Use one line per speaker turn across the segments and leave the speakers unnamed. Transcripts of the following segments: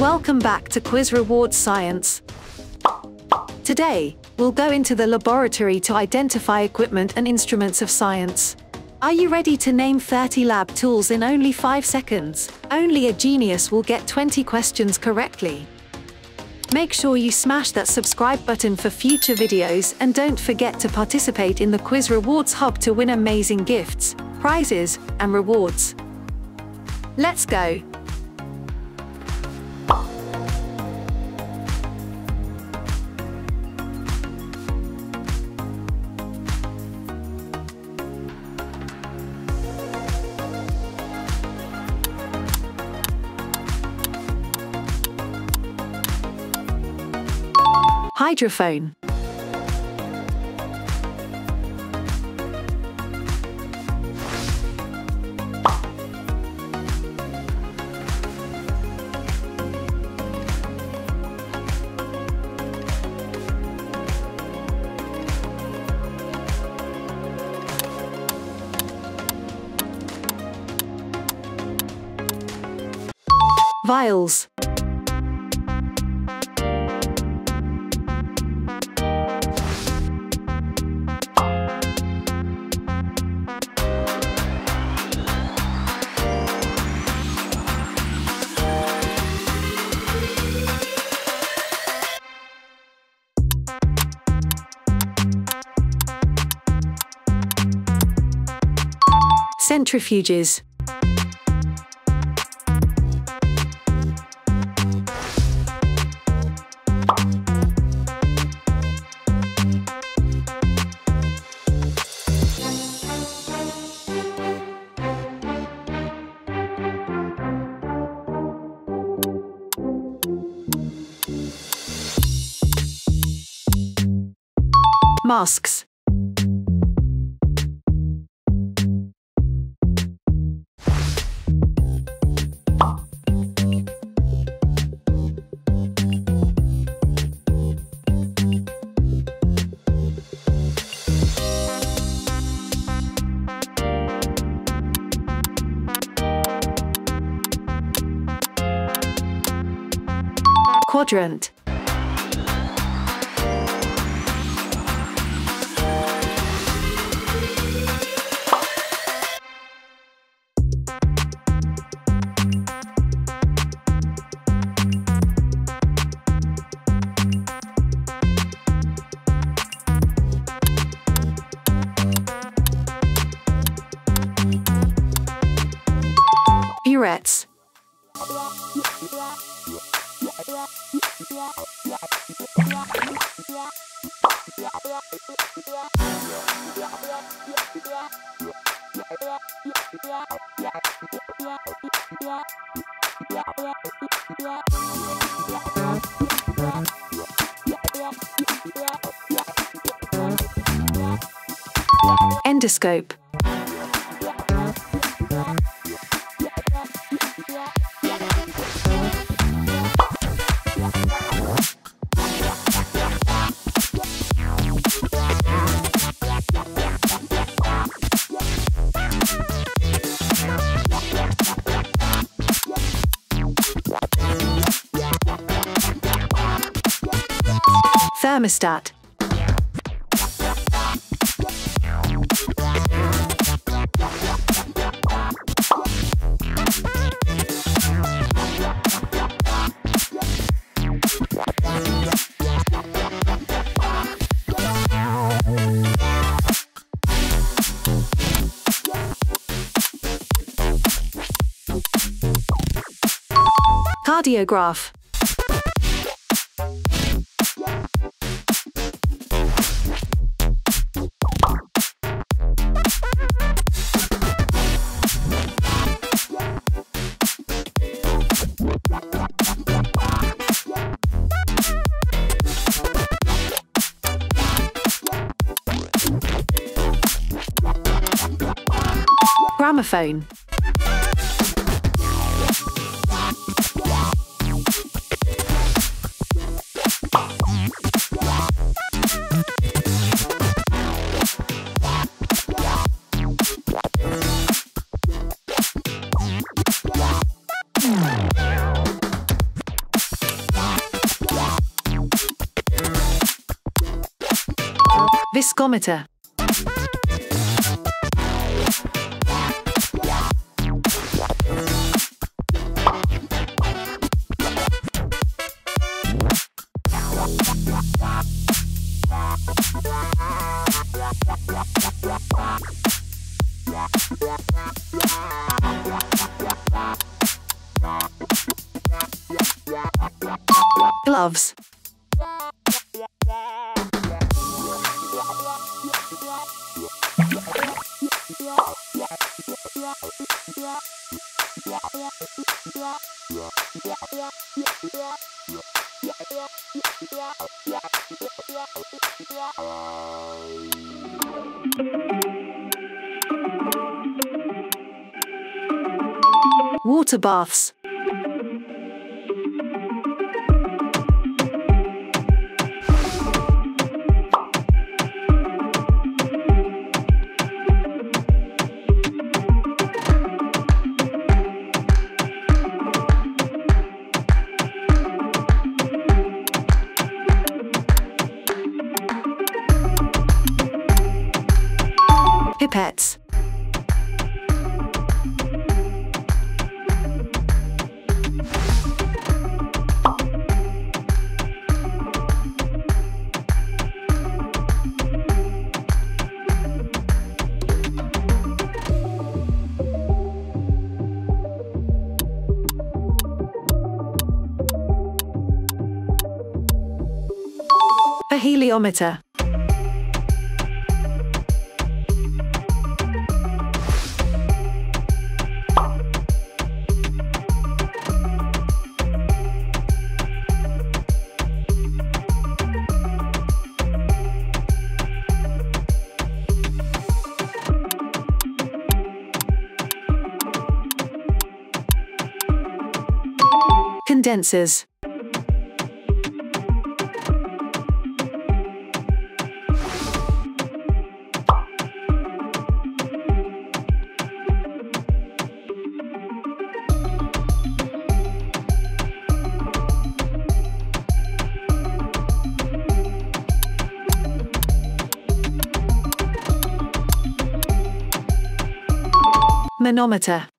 Welcome back to Quiz Rewards Science. Today, we'll go into the laboratory to identify equipment and instruments of science. Are you ready to name 30 lab tools in only 5 seconds? Only a genius will get 20 questions correctly. Make sure you smash that subscribe button for future videos and don't forget to participate in the Quiz Rewards Hub to win amazing gifts, prizes, and rewards. Let's go! Hydrophone. Vials. Centrifuges. Masks. Quadrant. Thermostat. Cardiograph. Gramophone. Viscometer. Water baths. Condensers. Manometer.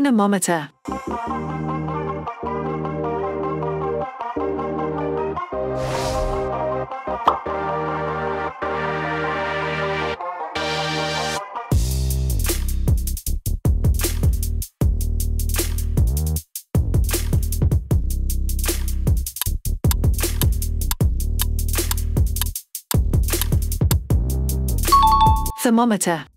Dynamometer. Thermometer.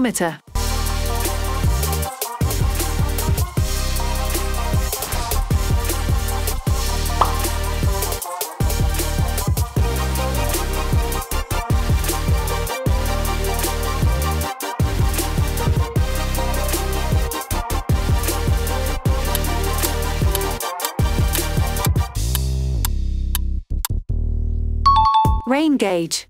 Fathometer. Rain gauge.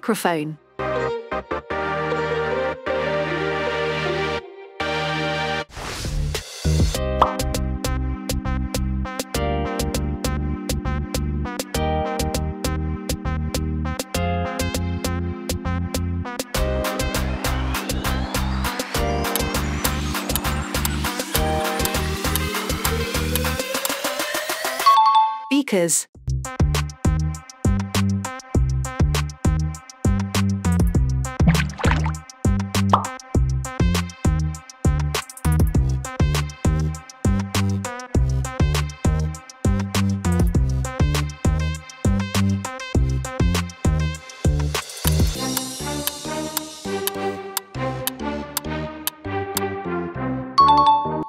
Microphone. Beakers.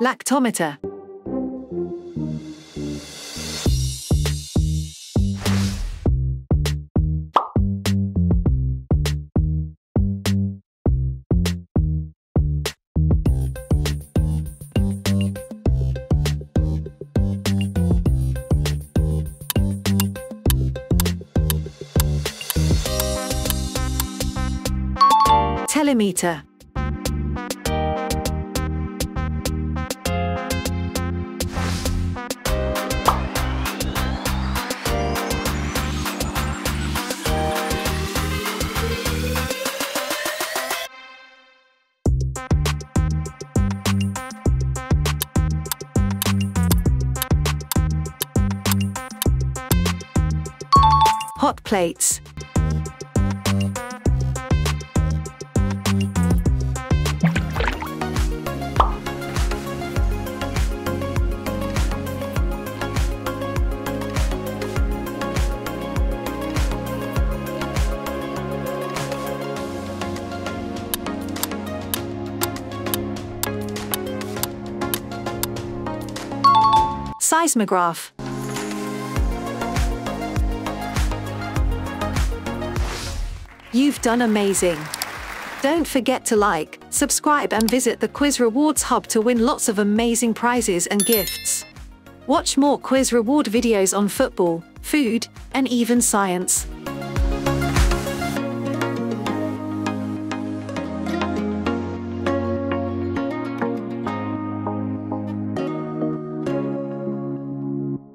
Lactometer. Telemeter. Hot plates. Seismograph. You've done amazing. Don't forget to like, subscribe and visit the Quiz Rewards Hub to win lots of amazing prizes and gifts. Watch more quiz reward videos on football, food, and even science.